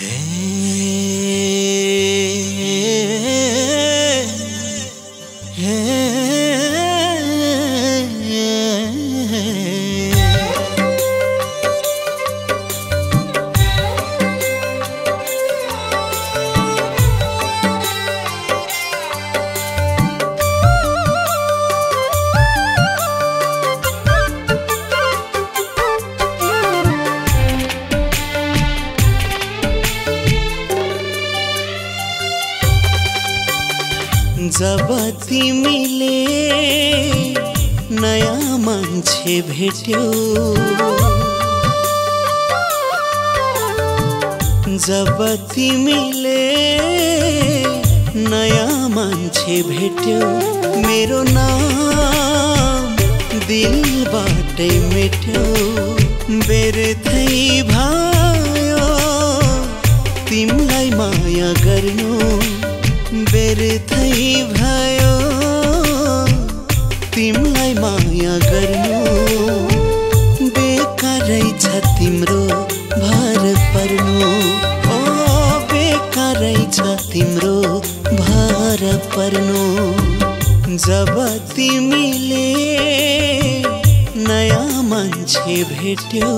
जब भेट्यौ। जब तिमीले नयाँ मान्छे भेट्यौ मेरो नाम दिलबाटै मेट्यौ। बेर्थै भयो तिमीलाई माया गर्नु। बेर्थै भयो तिमीलाई माया गर्नु। जब तिमीले नयाँ मान्छे भेट्यौ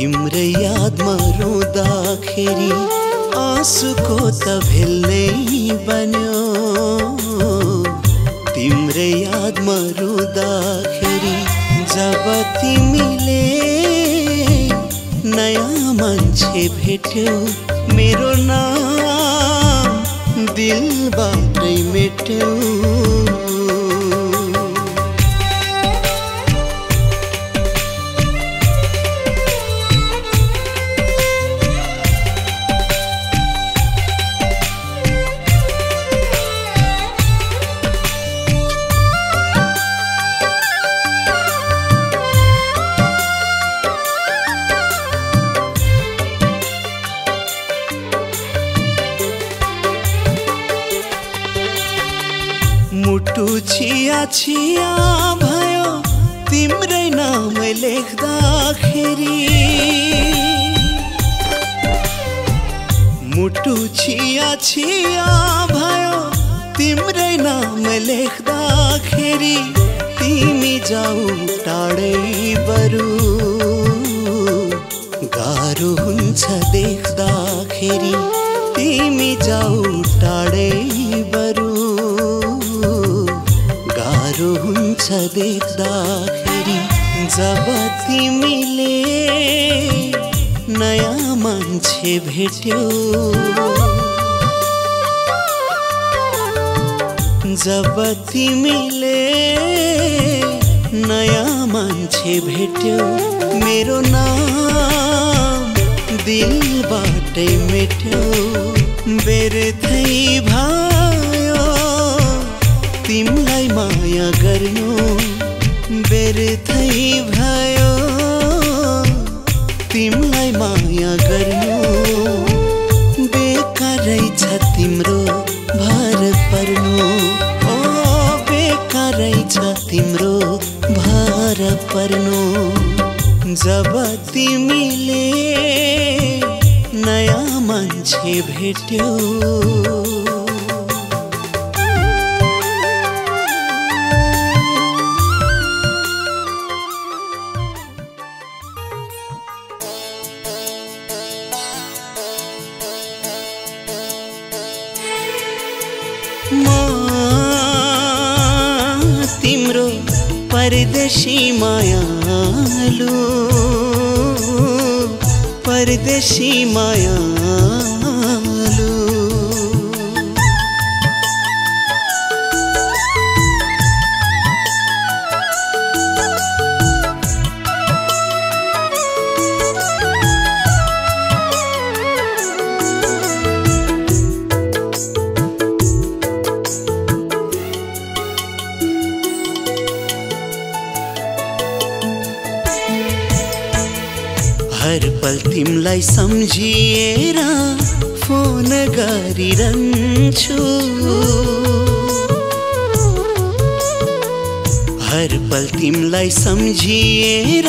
तिम्रै यादमा रुँदाखेरि आँसुको त भेल्नै बन्यो। तिम्रै यादमा रुँदाखेरि जब तिमीले नयाँ मान्छे भेट्यौ मेरो नाम दिलबाटै मेट्यौ। जाऊ टाढै बरु। गाह्रो हुन्छ देख्दाखेरि तिमी जाऊ टाढै बरु। गाह्रो हुन्छ देख्दाखेरि जब तिमीले नयाँ मान्छे भेट्यौ। जब तिमीले नयाँ मान्छे भेट्यौ। मेरो नाम दिलबाटै मेट्यौ। बेर्थै भयो तिमीलाई माया गर्नु। बेर्थै भयो तिमीलाई माया पर्नु। जब तिमीले नयाँ मान्छे भेट्यौ परदेशी मायालू परदेशी मायालु। तिमलाई सम्झिएर फोन गरिरहन्छु। हर पल तिमलाई सम्झिएर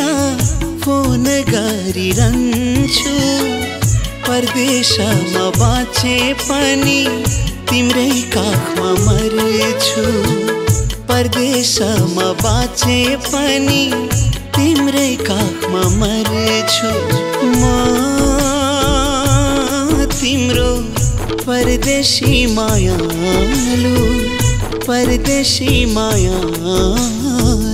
फोन गरिरहन्छु। परदेशमा बाँचे पनि तिम्रै काखमा मर्छु। परदेशमा बाँचे पनि तिम्रै काखमा मर्छु। म तिम्रो परदेशी मायालु परदेशी मायालु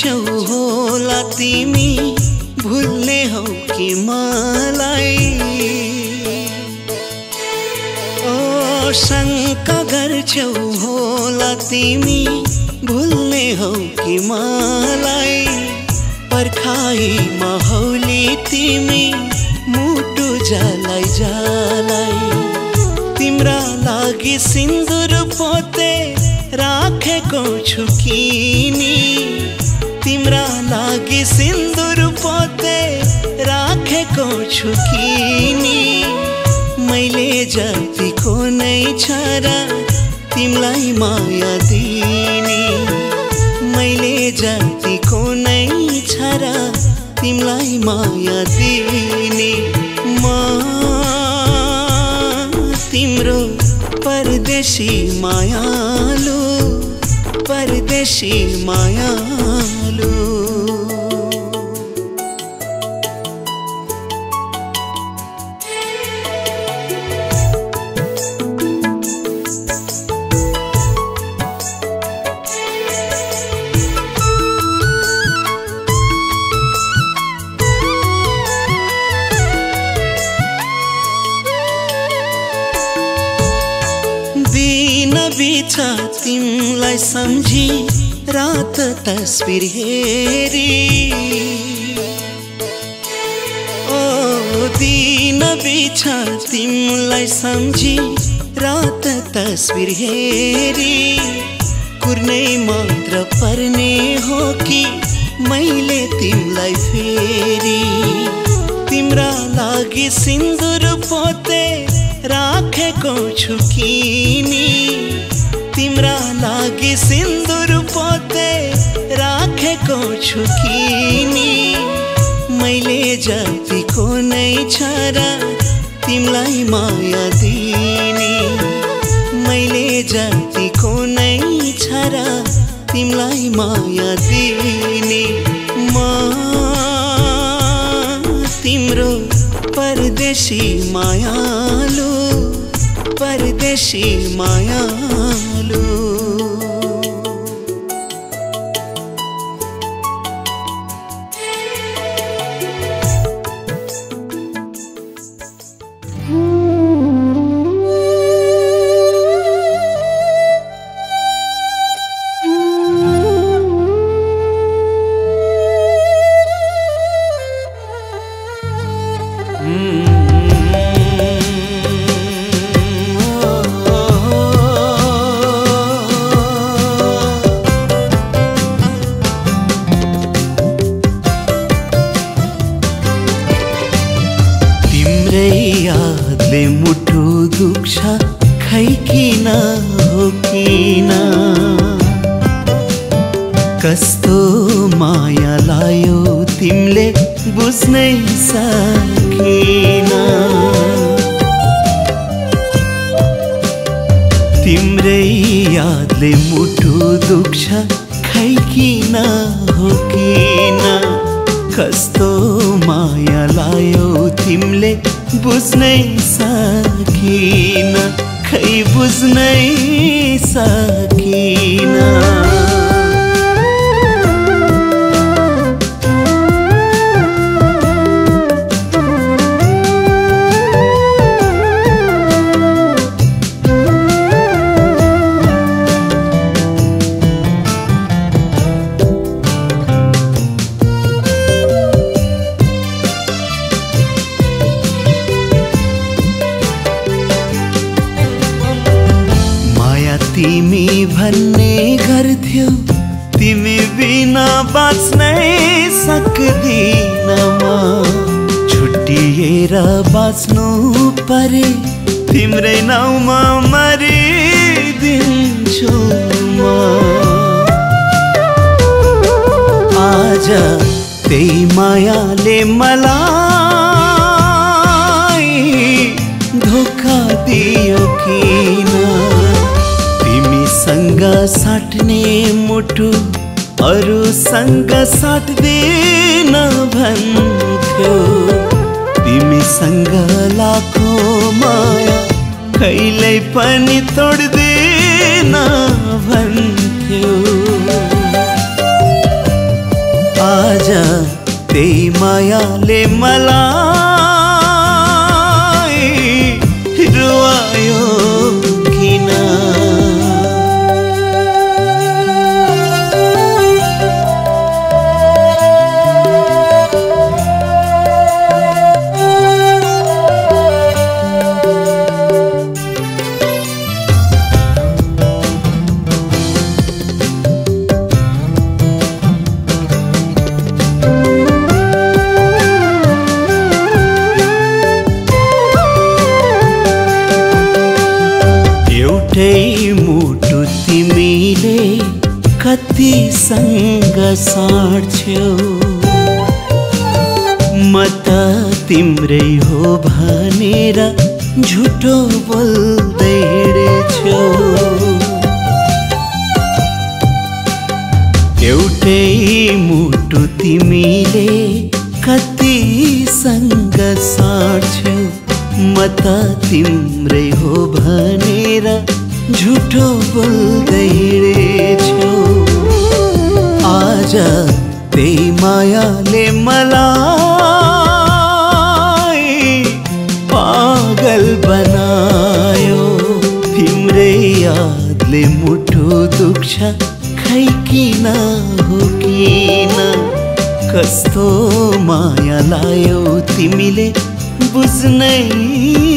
गर्छौ होला तिमी भुल्ने हौ कि मलाई। ओ शङ्का गर्छौ होला तिमी भुल्ने हौ कि मलाई। पर्खाइ महौली तिमी, मुटु जलाई जलाई। तिम्रा लागि सिन्दुर पोते राखेको छु किनी तिम्रा लागि सिन्दुर पोते राखेको छु किनी मैले जतिको नै छ र तिमीलाई माया दिने। मैले जतिको नै छ र तिमीलाई माया दिने। म तिम्रो परदेशी मायालु परदेशी मायालु तिमलाई सम्झी रात तस्बिर हेरी। ओ दिन बिछ तिमलाई सम्झी रात तस्बिर हेरी। कुर्नै मात्र पर्ने हो कि मैले तिमलाई फेरि। तिम्रा लागि सिन्दुर पोते राखेको छु किनी लागि सिन्दुर पोते राखेको छु किनी मैले जतिको नै छ र तिमीलाई माया दिने। मैले जतिको नै छ र तिमीलाई माया दिने। म तिम्रो परदेशी मायालु परदेशी मायालु। तिमी भन्ने गर्थ्यौ। तिमी बिना बाँच्नै सक्दिन म। छुट्टिएर बाँच्नु परे तिम्रै नाउँमा मरिदिन्छु म। आज त्यही मायाले मलाई धोका दियो किन तिमीसँग साट्ने मुटु अरूसँग साट्दिन भन्थ्यो। तिमीसँग लाखो माया कहिल्यै पनि तोड्दिन भन्थ्यो। आज त्यही मायाले मलाई साड्छौ म त तिम्रै हो भनेर झुटो बोल्दै। तिमीले बुझ्नै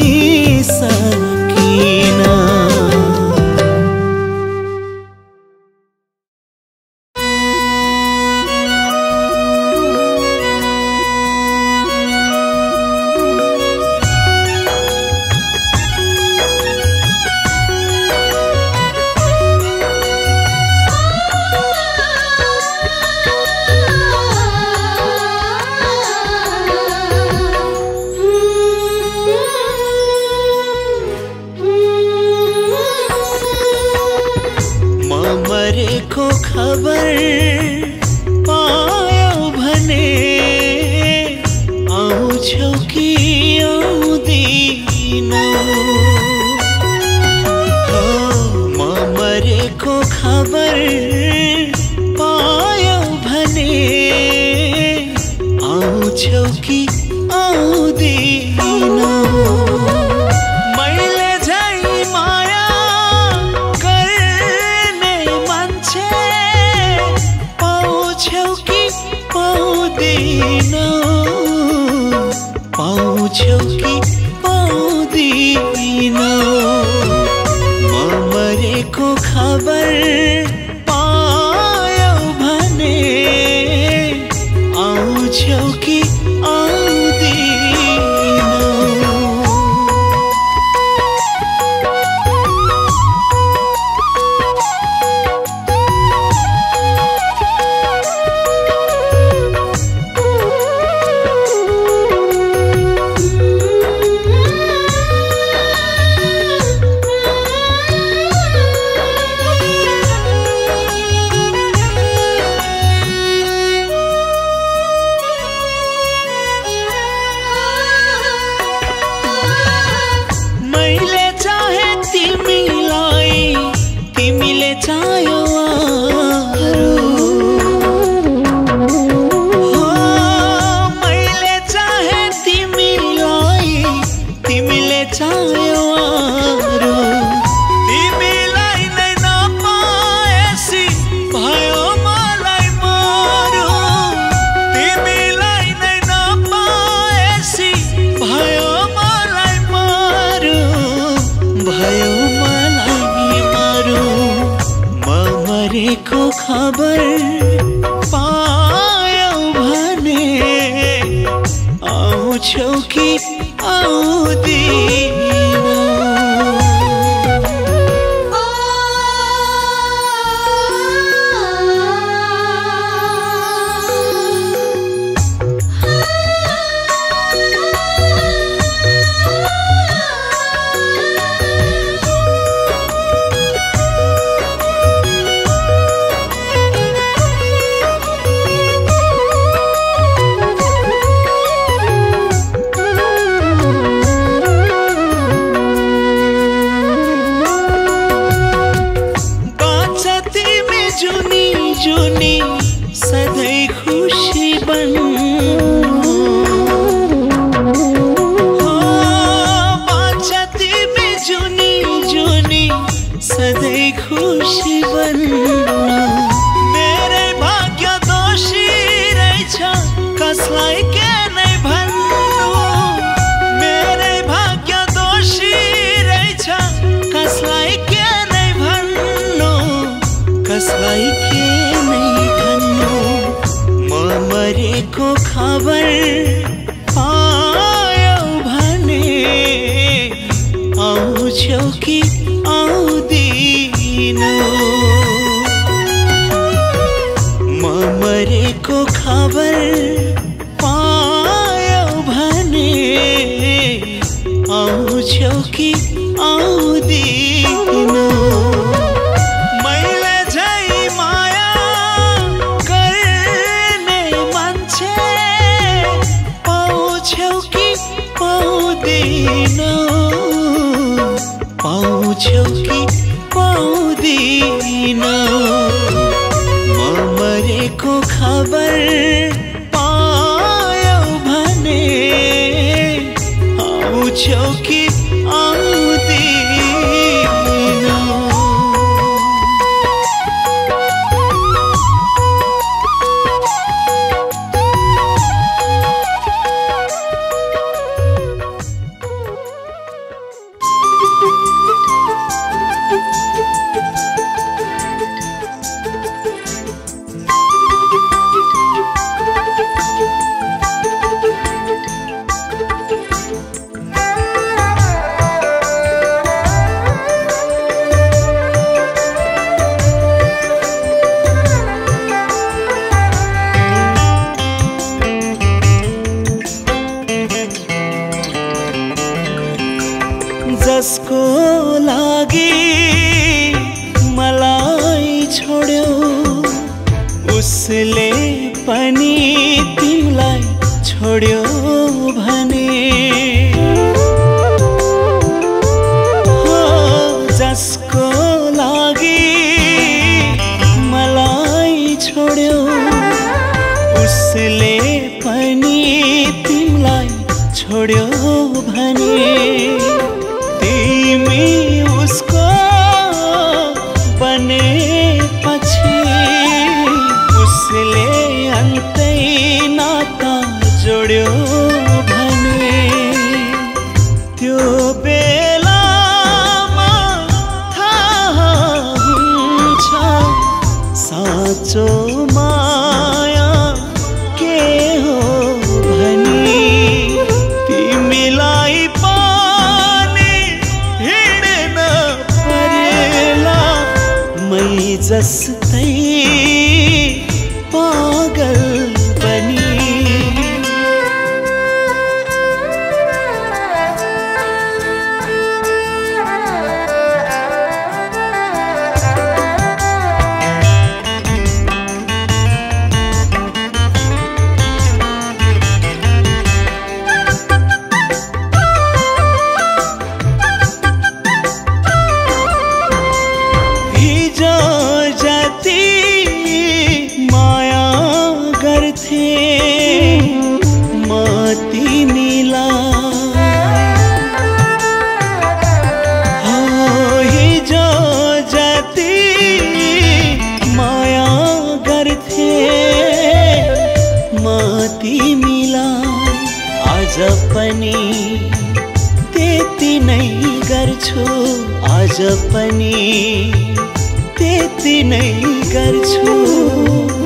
chokey. खबर पाया भने आउँछौ कि like पनि त्यति नै गर्छु आज पनि त्यति नै गर्छु।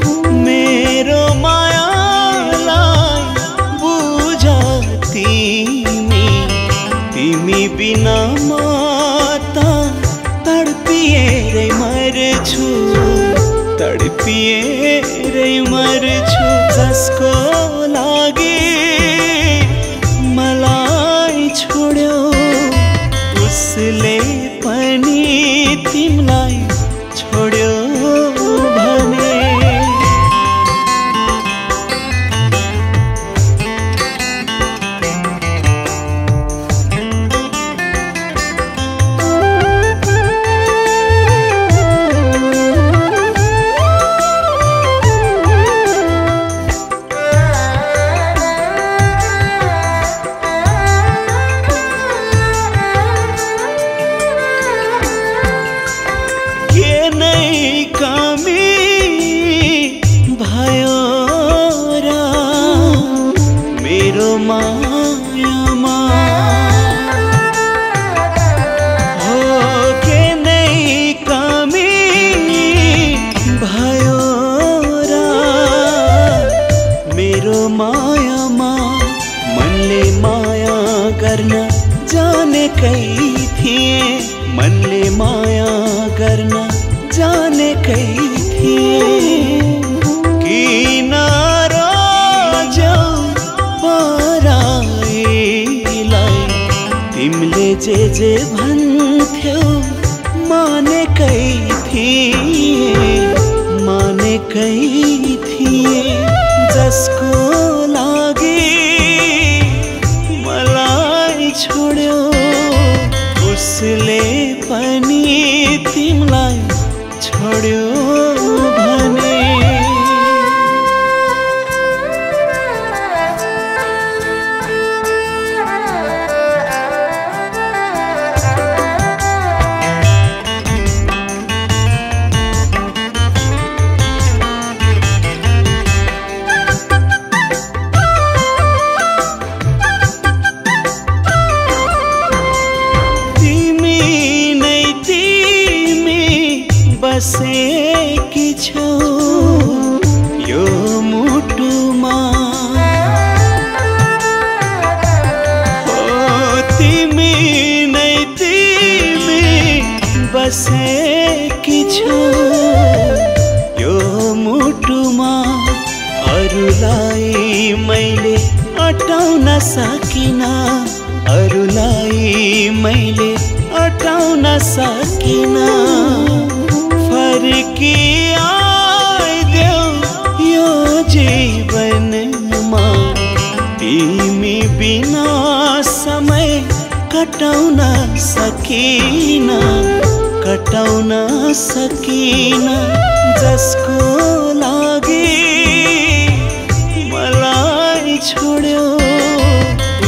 छोड्यो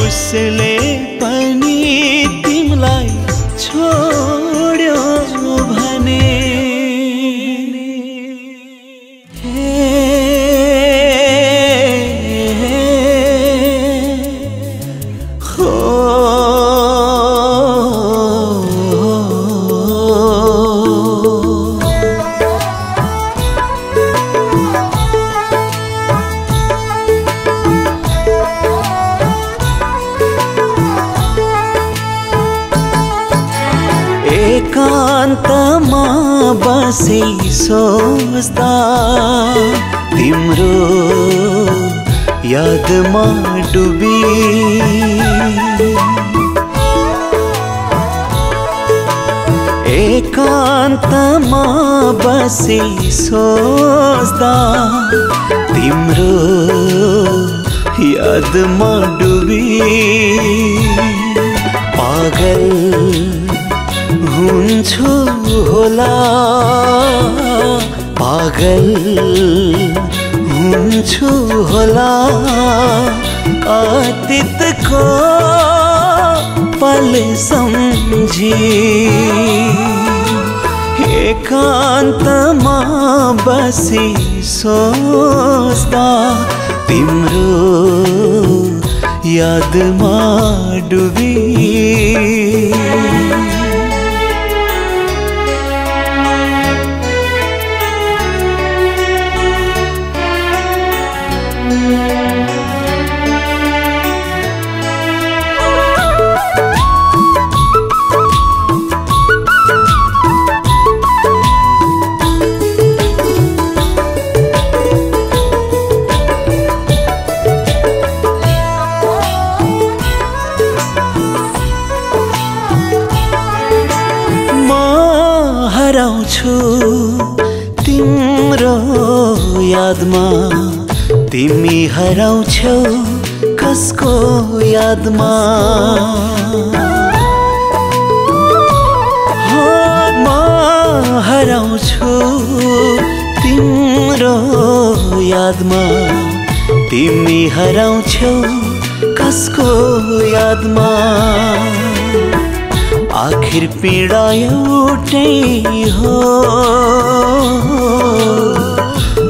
उसले पनि छु होला अतीतको पल सम्झी। एकान्तमा बसी सोस्दा तिम्रो यादमा डुबी। यादमा तिमी हराउँछौ कसको यादमा? हो म हराउँछु तिम्रो यादमा। तिमी हराउँछौ कसको यादमा? आखिर पीडा एउटै हो।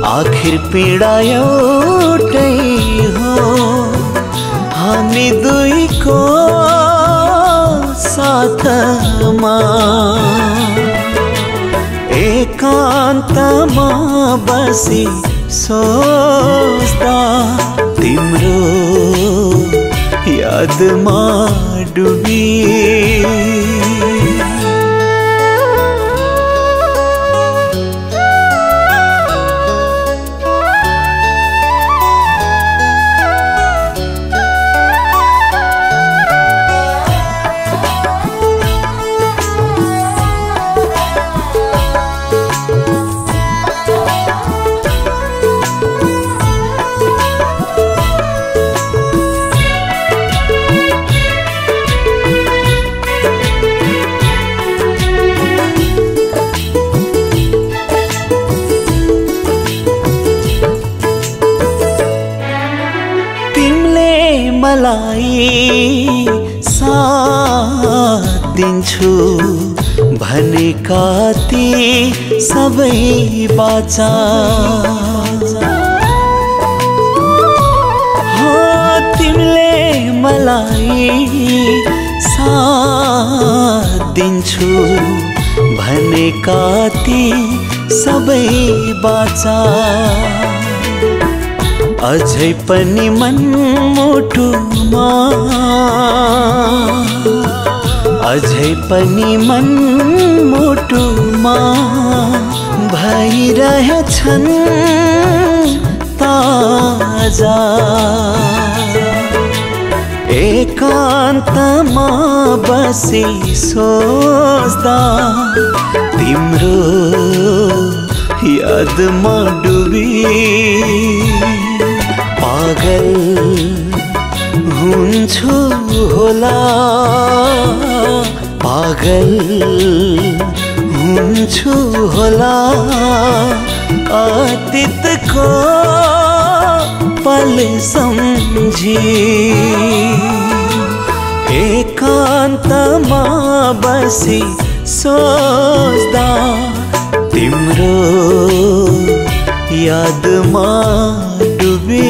आखिर पीडा एउटै हो हामी दुईको साथमा एकान्तमा बसी सोच्दा तिम्रो यादमा डुबी। मलाई साथ दिन्छु भनेका ती सबै बाचा हो तिमीले मलाई साथ दिन्छु भनेका ती सबै बाचा अझै पनि मनमुटुमा अझै पनि मनमुटुमा भइरहेछन् ताजा। एकान्तमा बसी सोच्दा तिम्रो यादमा डुबी। पागल हुन्छु होला। पागल हुन्छु होला। अतीतको पल सम्झी। एकान्तमा बसी सोच्दा तिम्रो यादमा डुबी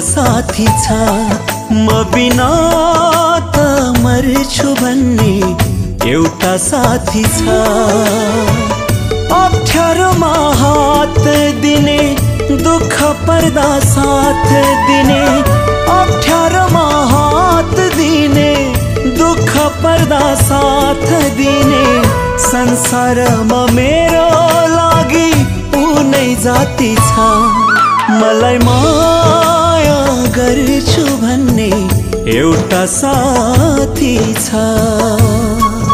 साथी छ म बिना त मर्छु भन्ने एउटा साथी छ अप्ठ्यारोमा हात दिने दुःख पर्दा साथ दिने अप्ठ्यारोमा हात दिने दुःख पर्दा साथ दिने संसारमा मेरो लागि उनै जाति छ मलाई माया गर्छु भन्ने एउटा साथी छ।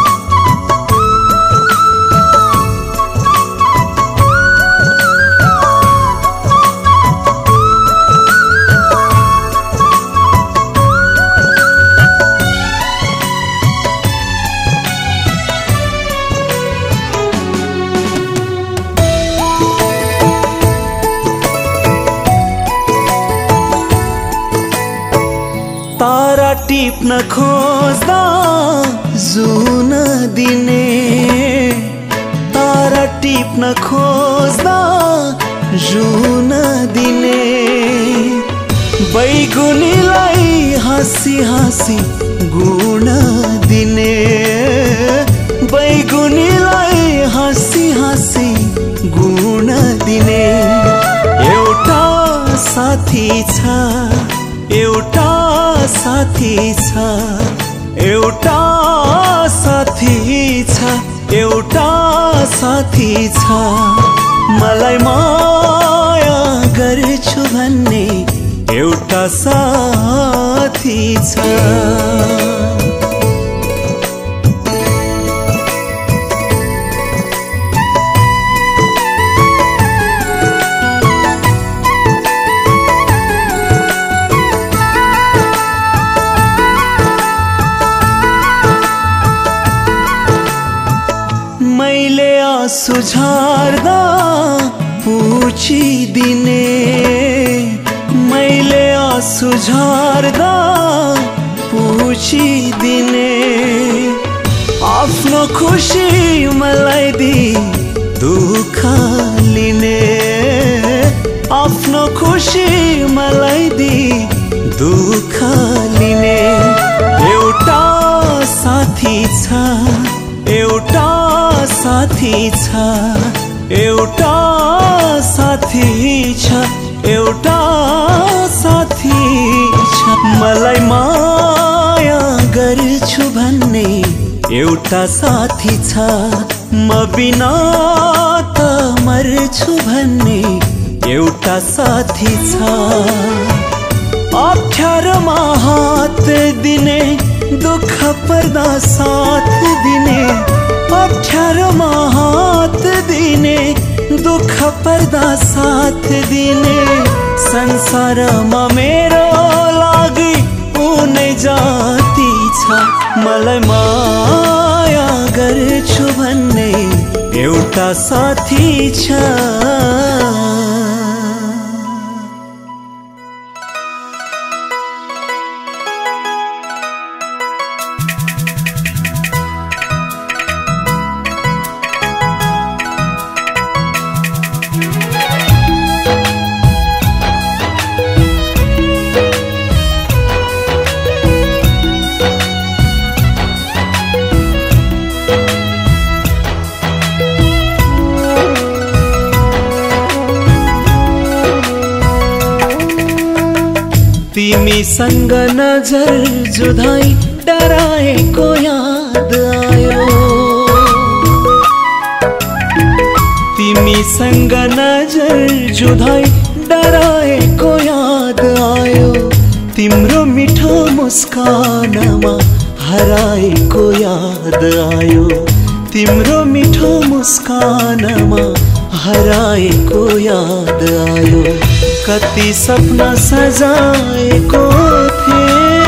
नखोज्दा जुन दिने। तारा टिप्न खोज्दा जुन दिने। बैगुनीलाई हाँसी हाँसी गुण दिने। बैगुनीलाई हाँसी हाँसी गुण दिने। एउटा साथी छ एउटा साथी छ एउटा साथी छ मलाई माया गर्छु भन्ने एउटा साथी छ। मैले आँसु झार्दा दिने साथी छ एउटा साथी छ एउटा साथी छ। मलाई माया गर्छु भन्ने एउटा साथी छ। म बिना त मर्छु भन्ने एउटा साथी छ। अप्ठ्यारोमा हात दिने दुःख पर्दा साथ दिने अप्ठ्यारोमा हात दिने दुःख पर्दा साथ दिने। संसारमा मेरो लागि उनै जाति छ। मलाई माया गर्छु भन्ने एउटा साथी छ। तिमीसँग नजर जुधाई डराएको याद आयो। तिमीसँग नजर जुधाई डराएको याद आयो। तिम्रो मिठो मुस्कानमा हराएको याद आयो। तिम्रो मिठो मुस्कानमा हराएको याद आयो। कति सपना सजाएको थिएँ।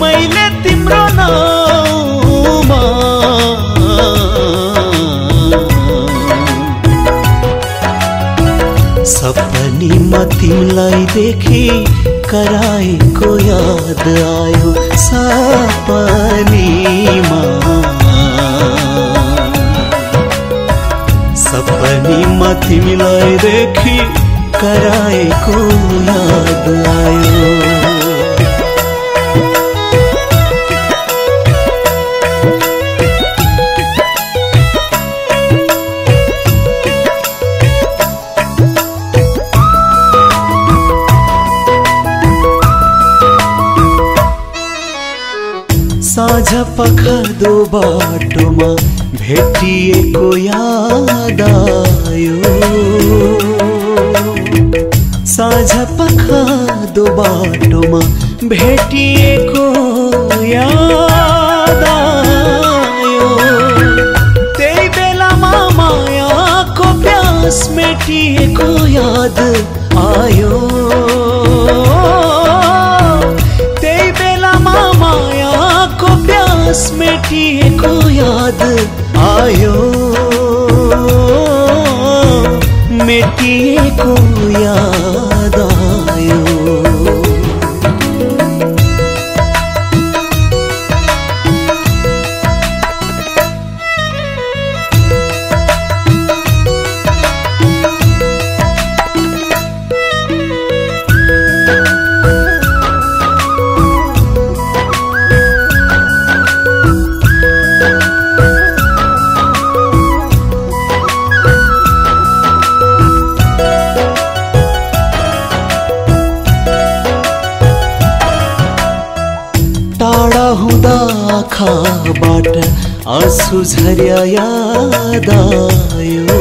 मैले तिम्रो नाउँमा सपनीमा तिमीलाई देखि कराएको याद आयो सपनीमा। सपनीमा तिमीलाई देखि कराएको याद आयो। साँझ पखादो बाटोमा भेटिएको याद आयो। साझा पखा साँझ पखादो बाटोमा भेटिएको याद आयो। त्यही बेलामा मायाको प्यास मेटिएको याद आयो। त्यही बेलामा मायाको प्यास आयो। मेटिएको याद आँखाबाट आँसु झर्या याद आयो।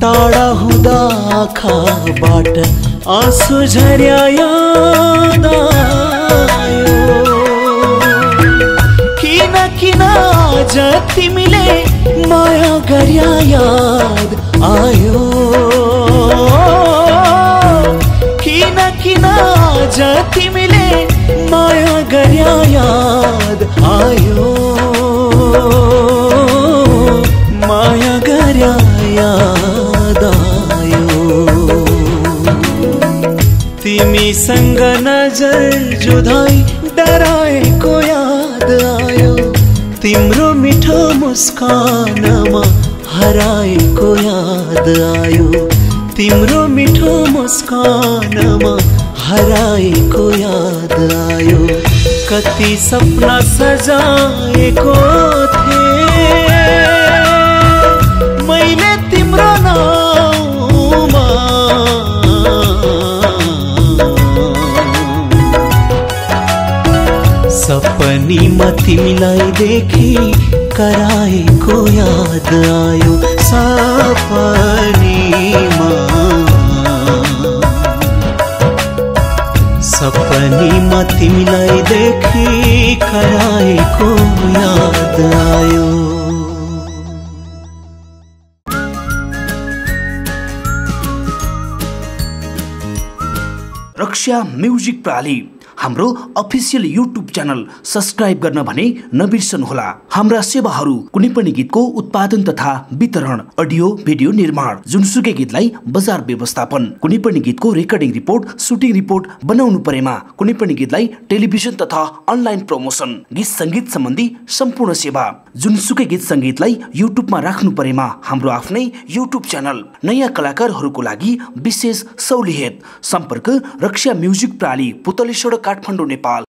टाढा हुँदा आँखाबाट आँसु झर्या याद आयो। किन किन आज तिमीले माया गर्या याद आयो। नजर जुधाई डराएको याद आयो। तिम्रो मिठो मुस्कानमा हराएको याद आयो। तिम्रो मिठो मुस्कानमा हराएको याद आयो। कति सपना सजाएको सपनीमा तिमीलाई देखि कराएको याद आयो सपनीमा सपनीमा तिमीलाई देखि कराएको याद आयो। रक्षा म्युजिक प्राली। हाम्रो अफिसियल युट्युब च्यानल सब्सक्राइब गर्न भने नबिर्सनुहोला हाम्रा सेवाहरू कुनै पनि गीतको उत्पादन तथा वितरण अडियो भिडियो निर्माण जुनसुकै गीतलाई बजार व्यवस्थापन कुनै पनि गीतको रेकर्डिङ रिपोर्ट सुटिङ रिपोर्ट बनाउनु परेमा कुनै पनि गीतलाई टेलिभिजन तथा अनलाइन प्रमोसन गीत सङ्गीत सम्बन्धी सम्पूर्ण सेवा जुनसुकै गीत सङ्गीतलाई युट्युबमा राख्नु परेमा हाम्रो आफ्नै युट्युब च्यानल नयाँ कलाकारहरूको लागि विशेष सहुलियत सम्पर्क रक्षा म्युजिक प्राली पुतली सडक काठमाडौँ नेपाल।